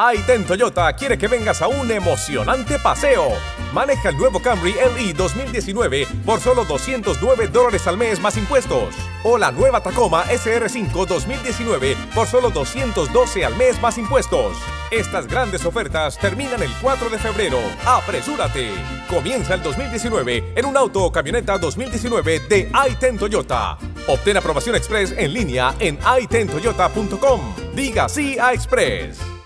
Aiten Toyota quiere que vengas a un emocionante paseo. Maneja el nuevo Camry LE 2019 por solo 209 dólares al mes más impuestos. O la nueva Tacoma SR5 2019 por solo 212 al mes más impuestos. Estas grandes ofertas terminan el 4 de febrero. ¡Apresúrate! Comienza el 2019 en un auto o camioneta 2019 de i10 Toyota. Obtén aprobación express en línea en AitenToyota.com. Diga sí a Express.